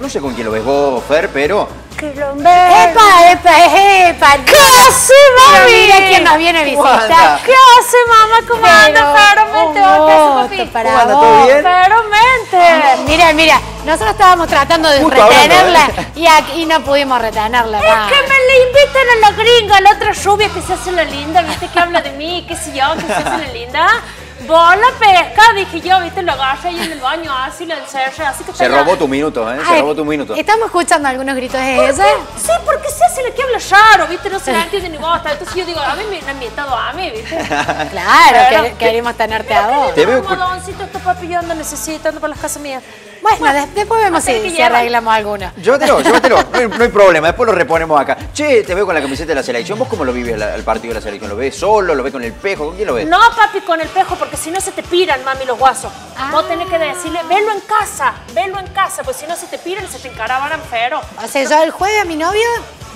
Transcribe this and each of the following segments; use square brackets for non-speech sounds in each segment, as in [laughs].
no sé con quién lo ves vos, Fer, pero Que lo veo. ¡Epa, epa, epa! ¿Qué hace, mami? mira quién nos viene a visitar. ¿Qué hace, mamá? ¿Cómo anda? Feramente. ¿Qué hace, papi? ¿Cómo anda? ¿Todo bien? Feramente. Mira, mira, nosotros estábamos tratando de Justo hablando, retenerla ¿eh? y aquí no pudimos retenerla. Es que me le invitan a la gringa, la otra rubia que se hace la linda, ¿viste? Que habla de mí, qué sé yo, que se hace la linda. Bola pesca, dije yo, ¿viste? Lo agarré ahí en el baño, así lo encerré, así que se robó tu minuto, ¿eh? Se Ay, robó tu minuto. Estamos escuchando algunos gritos de ¿Por ella. qué? Sí, porque se hace la que habla raro, ¿viste? No se la entiende ni vos. Entonces yo digo, a mí me han invitado a mí, ¿viste? [laughs] Claro, Pero- que- queremos tenerte a vos. Te veo un modoncito, esto papi, yo ando necesitando para las casas mías. Bueno, de- después vemos si, arreglamos alguno. Llévatelo, llévatelo, [laughs] no hay, no hay problema, después lo reponemos acá. Che, te veo con la camiseta de la selección, ¿vos cómo lo vives el partido de la selección? ¿Lo ves solo? ¿Lo ves con el pejo? ¿Con quién lo ves? No, papi, con el pejo, porque si no se te piran, mami, los guasos. Ah. Vos tenés que decirle, velo en casa, velo en casa, pues si no se te piran, se te encaraban fero. O sea, yo el jueves a mi novio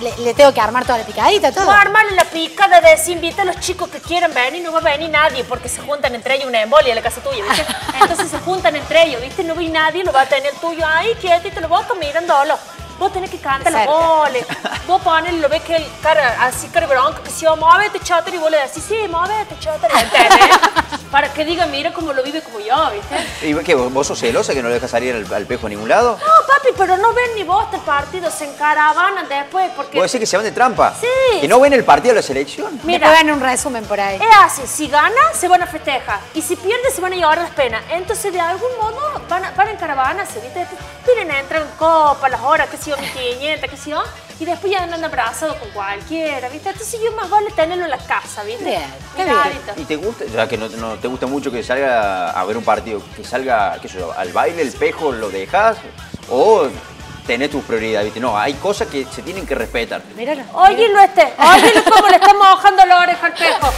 le, le tengo que armar toda la picadita, todo. Vos armarle la pica de decir, invita a los chicos que quieran venir, no va a venir nadie, porque se juntan entre ellos una embolia en la casa tuya, ¿viste? [laughs] Entonces se juntan entre ellos, ¿viste? No vi nadie, lo va a tener el tuyo ahí quietito, lo voy a mirar en dolo. Vos tenés que cantar los goles. Vos pones, lo ves que el cara, así cara bronca, que si yo, muévete, chatter, y vos le decís, sí, muévete, chatter, ¿entendés? [laughs] Para que diga, mira cómo lo vive como yo, ¿viste? ¿Y qué, vos sos celosa que no le dejas salir al, al pejo a ningún lado? No, papi, pero no ven ni vos el partido, se encaravanan después, porque... ¿Vos decís que se van de trampa? Sí. ¿Que no ven el partido de la selección? Mira. Después ven un resumen por ahí. Es así, si gana, se van a festejar. Y si pierde, se van a llevar las penas. Entonces, de algún modo, van, a- van en caravana, ¿se ¿viste? Miren, entran en copa, las horas, qué qué sé yo. Y después ya andan abrazados con cualquiera, ¿viste? Entonces, yo más vale tenerlo en la casa, ¿viste? Bien, qué bien. ¿Y te gusta, ya que no, no te gusta mucho que salga a ver un partido, que salga, qué sé yo, al baile, el pejo, lo dejas? ¿O tenés tus prioridades? ¿viste? No, hay cosas que se tienen que respetar. Míralo. Óyelo este, óyelo cómo le estamos mojando la oreja al pejo.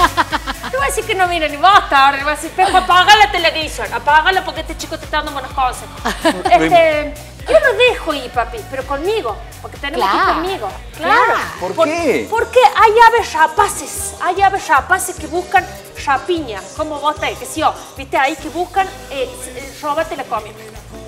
Le voy a decir que no mira ni vos hasta ahora. Le voy a decir, pejo, apaga la televisión, apágala porque este chico te está dando buenas cosas. [laughs] Este, yo lo dejo ir, papi, pero conmigo, porque tenemos que ir conmigo. Claro. ¿Por qué? Porque hay aves rapaces, hay aves rapaces que buscan rapiña, como vos te, que sí, yo, viste, ahí que buscan eh, eh, la comida.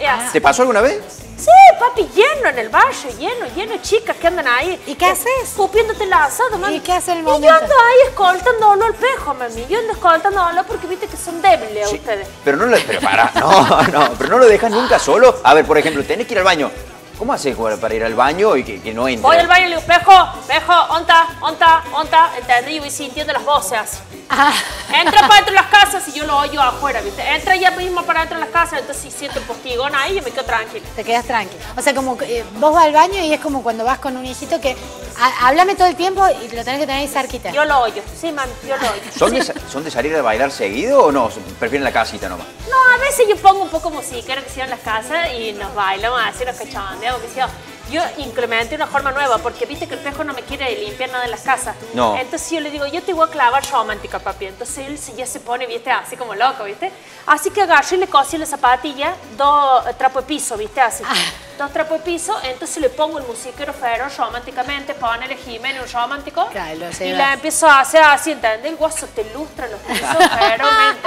Así. ¿Te pasó alguna vez? Sí, papi, lleno en el barrio, lleno, lleno de chicas que andan ahí. ¿Y qué eh, haces? Escupiéndote el asado, mami. ¿Y qué hace el Y momento? yo ando ahí escoltándolo al pejo, mami. Yo ando escoltándolo porque viste que son débiles Sí, ustedes. Pero no lo, pero para, [laughs] no, no, pero no lo dejas nunca solo. A ver, por ejemplo, tenés que ir al baño. ¿Cómo haces para ir al baño y que, que no entre? Voy al baño y le digo, pejo, pejo, onta, onta, onta, ¿entendés? Y voy sintiendo las voces. Ah, Entra para dentro de las casas y yo lo oyo afuera, ¿viste? Entra ya mismo para dentro de las casas, entonces si siento el postigón ahí, yo me quedo tranquila. te quedas tranquilo. O sea, como que, eh, vos vas al baño y es como cuando vas con un hijito que háblame todo el tiempo y lo tenés que tener ahí cerquita. Yo lo oyo, sí, mami, yo lo oyo. ¿Son de, ¿Son de salir a bailar seguido o no? ¿Prefieren la casita nomás? No, a veces yo pongo un poco música, que se en las casas y nos bailamos así, nos cachondeamos, que sea. Yo implementé una forma nueva porque viste que el pejo no me quiere limpiar nada en las casas. No. Entonces yo le digo, yo te voy a clavar romántica, papi. Entonces él ya se pone, viste, así como loco, viste. Así que agarré y le cosí la zapatilla, dos eh, trapos de piso, viste, así. Dos trapos de piso, entonces le pongo el musiquero feroz románticamente, ponele Jiménez un romántico. Claro, y la empiezo a hacer así, ¿entendés? El guaso te lustra los pisos. [laughs] Y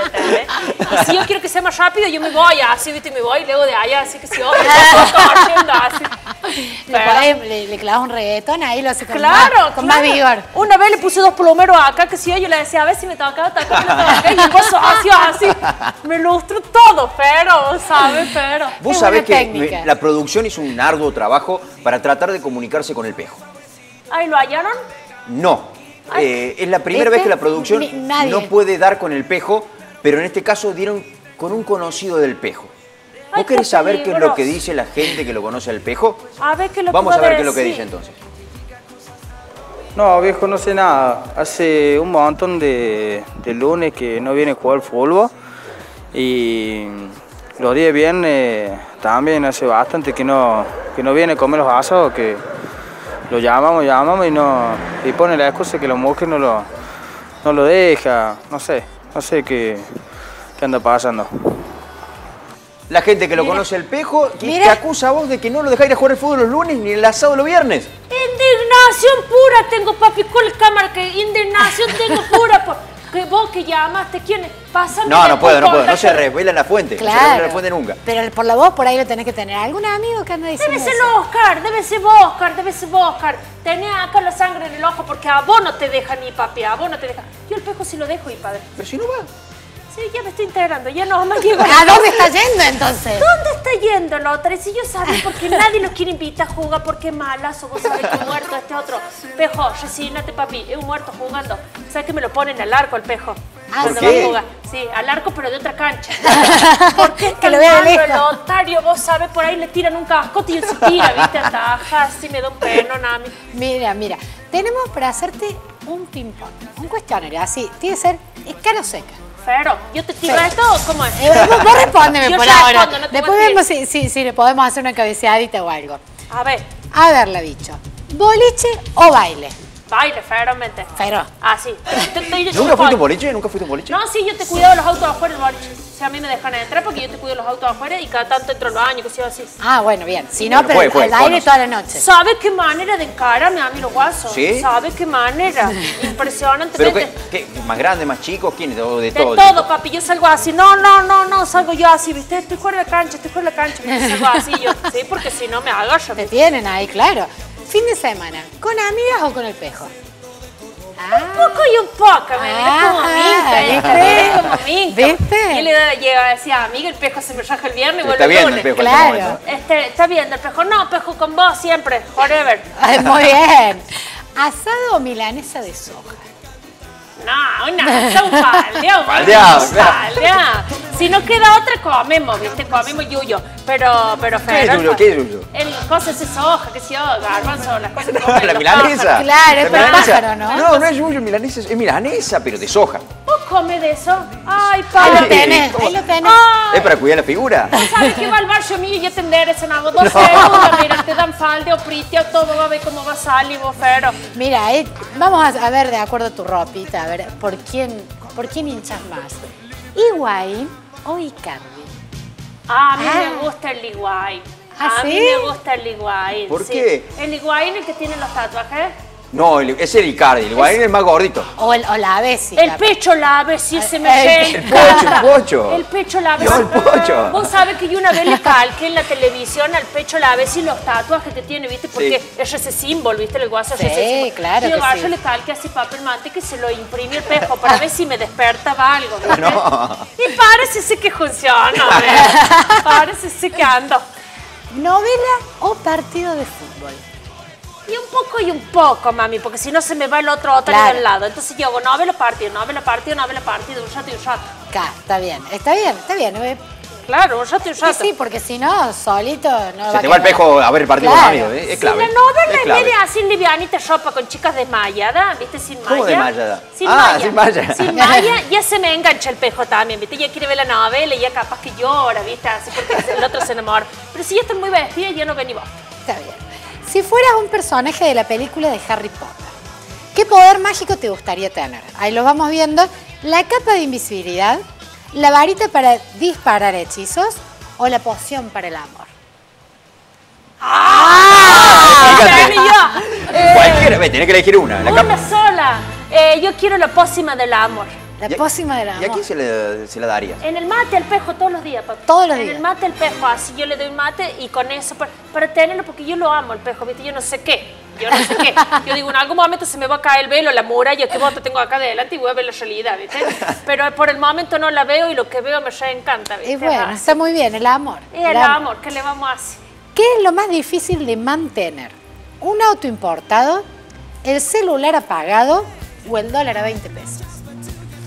si yo quiero que sea más rápido, yo me voy así, ¿viste? Me voy y luego de allá, así que si yo corriendo así. Le, Pero- podés- le, le clavas un reggaetón ahí lo hace con, Claro, más, con más claro. vigor. Una vez le puse dos plomeros acá, que si yo, yo le decía, a ver si me tocaba, tocaba, me tocaba, y el guaso así, así. Me lustró todo, pero, ¿sabes? Pero. Vos sabés que técnica. la producción hizo un arduo trabajo para tratar de comunicarse con el pejo. ¿Ahí lo hallaron? No. Ay. Eh, es la primera ¿Viste? vez que la producción Ni- no puede dar con el pejo, pero en este caso dieron con un conocido del pejo. Ay, ¿Vos querés qué saber qué es lo que dice la gente que lo conoce al pejo? A ver qué lo Vamos a ver qué es lo que dice entonces. No, viejo, no sé nada. Hace un montón de, de lunes que no viene a jugar fútbol. Y los días viernes también hace bastante que no, que no viene a comer los asados, que lo llamamos, llamamos y no y pone la excusa que la mujer no lo, no lo deja. No sé, no sé qué, qué anda pasando. La gente que lo Mira. conoce al pejo, que Mira. te acusa a vos de que no lo dejáis ir a jugar al fútbol los lunes ni el asado los viernes. Indignación pura tengo, papi, con la cámara, que indignación tengo [laughs] pura. Por... que vos que llamaste, ¿quién es? Pásame No, el no puedo, no puedo. No se revela en la fuente. No se revela en la fuente nunca. Pero por la voz por ahí lo tenés que tener. ¿Algún amigo que anda diciendo Debe ser eso? Oscar, debe ser vos, Oscar, debe ser vos, Oscar. Tenés acá la sangre en el ojo porque a vos no te deja ni papi, a vos no te deja. Yo el pejo sí lo dejo, y padre. Pero si no va. Sí, ya me estoy integrando, ya no más llego. [laughs] ¿A dónde está yendo entonces? ¿Dónde está yendo el otro? Y si yo sabes porque nadie los quiere invitar a jugar porque es malazo, vos sabés que es muerto este otro. Pejo, resínate papi, es un muerto jugando. ¿Sabes que me lo ponen al arco el pejo? Ah, Cuando ¿sí? va a jugar. Sí, al arco pero de otra cancha. [laughs] Porque es Que lo tan vea de malo el otario, vos sabés, por ahí le tiran un cascote y él se tira, ¿viste? Ataja, así me da un peno, nada. mi- Mira, mira. Tenemos para hacerte un ping-pong, un cuestionario. Así, tiene que ser es cara o seca. Fero, ¿yo te tiro esto o cómo es? [laughs] Vos, vos respóndeme Yo por ya ahora. respondo, no te Después vemos si, si, si le podemos hacer una cabeceadita o algo. A ver, A ver, la bicho. ¿Boliche o baile? Baile, ferozmente. Feroz. Ah, sí. Te- te- te- ¿Nunca fuiste un boliche? ¿Nunca fuiste un boliche? No, sí, yo te cuido de los autos afuera del boliche. O sea, a mí me dejan entrar porque yo te cuido de los autos afuera y cada tanto entro al baño, que sea así. Ah, bueno, bien. Si no, pero al baile conoce. toda la noche. ¿Sabe qué manera de encararme a mí los guasos? ¿Sí? ¿Sabe qué manera? [laughs] Impresionante. ¿Pero qué, qué? ¿Más grande, más chico? ¿Quién? ¿O de De todo? todo, papi, yo salgo así. No, no, no, no, salgo yo así, ¿viste? Estoy fuera de la cancha, estoy fuera de la cancha. Salgo así yo, sí, porque si no me agarro. Te tienen ahí, claro. Fin de semana, ¿con amigas o con el pejo? Un poco y un poco, me mira como Ah, minca, ¿viste? ¿viste? Como minca. ¿Viste? Y le llega a decir, amiga, el pejo se me raja el viernes y vuelve Está el viendo lunes. el pejo Claro. este. Este, está viendo el pejo. No, pejo con vos siempre, forever. [laughs] Ay, Muy bien. ¿Asado o milanesa de soja? No, una, un claro. faldeo. Si no queda otra, comemos, ¿viste? Comemos yuyo. Pero, pero, ¿Qué es pero- yuyo? ¿Qué es yuyo? El cosa es soja, que se yo, garbanzo, las cosas [laughs] comen La milanesa. pájaros. Claro, es para pájaro, ¿no? No, no es yuyo, milanesa, es milanesa, pero de soja. ¿Vos comes de eso? Ay, Ahí padre. lo tenés, ahí lo tenés. Ay, Es para cuidar la figura. ¿Sabes qué va al barrio mío y ya te enderecen algo? Dos [laughs] segundos, mira, te dan falde o pritio, todo va a ver cómo va a salir, vos, fero. Mira, eh, vamos a, ver de acuerdo a tu ropita, a ver por quién, por quién hinchas más. ¿Higuaín o Icardi? Ah, a mí Ah. me gusta el Liguay. ¿Ah, a mí sí? me gusta el Liguay. ¿Por qué? El Liguay el que tiene los tatuajes. No, el- es el Icardi, el Guarín es el más gordito. O, el, o la Bessi. El pecho lave, si ese me El- [laughs] pocho, el pocho. El pecho lave. No, el pocho. Vos sabés que yo una vez le calqué en la televisión al pecho lave y los tatuajes que tiene, ¿viste? Porque Sí. es ese símbolo, ¿viste? El guaso es Sí, ese símbolo. claro yo que sí. le calqué así papel mate que se lo imprimí el pejo para ver si me despertaba algo, ¿viste? No. Y parece ser que funciona, ¿ves? [laughs] Parece ser que ando. ¿Novela o partido de fútbol? Y un poco y un poco, mami, porque si no se me va el otro otro Claro. del lado. Entonces yo hago novela partido, novela partido, novela partido, un rato y un rato. Acá, está bien, está bien, está bien. eh. Claro, un rato y un Sí, rato. sí, porque si no, solito no Se te va el pejo a ver el partido Claro. con amigos, ¿eh? es clave. Si la novela es media así livianita ropa con chicas desmayadas, ¿viste? Sin malla. ¿Cómo desmayada? Sin Ah, malla. sin malla. Sin [laughs] malla, ya se me engancha el pejo también, ¿viste? Ya quiere ver la novela y ya capaz que llora, ¿viste? Así porque el otro se enamora. Pero si ya estoy muy vestida, ya no ven ni vos. Está bien. Si fueras un personaje de la película de Harry Potter, ¿qué poder mágico te gustaría tener? Ahí lo vamos viendo. La capa de invisibilidad, la varita para disparar hechizos o la poción para el amor. Yo. Eh, Cualquiera, ve, tenés que elegir una. La una capa- sola. Eh, yo quiero la pócima del amor. La ¿Y pócima del ¿Y a amor. quién se, le, se la darías? En el mate al pejo todos los días, papá. Todos los en días. el mate al pejo, así yo le doy un mate y con eso, para, para tenerlo, porque yo lo amo el pejo, ¿viste? Yo no sé qué. Yo no sé qué. [laughs] Yo digo, en algún momento se me va a caer el velo, la muralla que vos te tengo acá adelante y voy a ver la realidad, ¿viste? [laughs] Pero por el momento no la veo y lo que veo me encanta, ¿viste? Y bueno, Así. está muy bien, el amor. El amor, ¿qué le vamos a hacer? ¿Qué es lo más difícil de mantener? ¿Un auto importado, el celular apagado o el dólar a 20 pesos?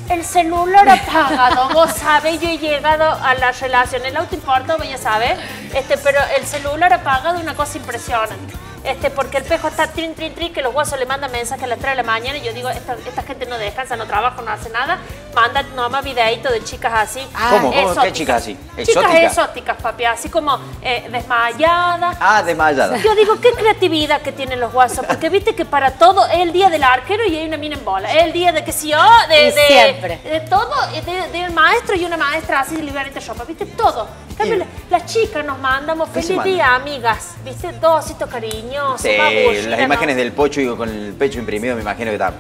El celular [laughs] apagado, vos sabés, yo he llegado a la relación, el auto importa, ya sabes, este, pero el celular apagado es una cosa impresionante. Este, porque el pejo está trin, trin, trin, que los guasos le mandan mensajes a las 3 de la mañana y yo digo, esta, esta gente no descansa, no trabaja, no hace nada, manda nomás videitos de chicas así. Ah, ¿Cómo? ¿Cómo? ¿Qué exóticas. chicas así? Chicas ¿Exóticas? exóticas, papi, así como eh, desmayadas, Ah, desmayada. yo digo, qué creatividad que tienen los guasos, porque viste que para todo es el día del arquero y hay una mina en bola, es el día de que si yo, de, de- siempre. de todo, eh, de- del maestro y una maestra así de liberarte ropa, viste todo. La- las chicas nos mandamos ¿Qué se feliz día, amigas, viste, dos ositos cariñosos. Cariñoso, Sí, más las ¿no? imágenes del pocho y con el pecho imprimido me imagino que está.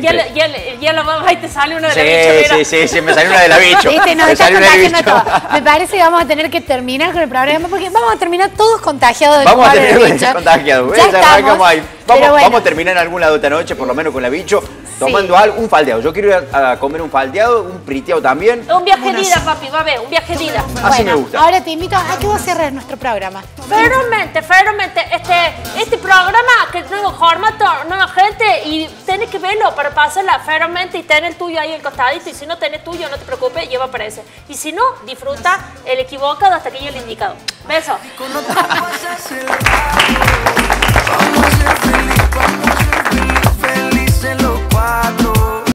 Ya, lo- ya, lo- ya lo vamos, ahí te sale una de Sí, la mira. sí, sí, sí, me salió una de la [laughs] bicho. Viste, nos me estás de contagiando bicho. todo. Me parece que vamos a tener que terminar con el programa porque vamos a terminar todos contagiados del Vamos a de terminar bicho. contagiados. Ya pero Vamos, bueno. vamos a terminar en algún lado esta noche, por lo menos con la bicho, tomando algo, un faldeado. Yo quiero ir a, a comer un faldeado, un priteado también. Un viaje de ida, papi, va a ver, un viaje de ida. Así Bueno, me gusta. Ahora te invito a que vos cierres nuestro programa. Ferozmente, ferozmente, este, este programa que es nuevo formato, nueva gente, y tenés que verlo para pasarla ferozmente y tener el tuyo ahí al costadito, y si no tenés tuyo, no te preocupes, lleva para ese. Y si no, disfruta el equivocado hasta que llegue el indicado. Beso. cuatro.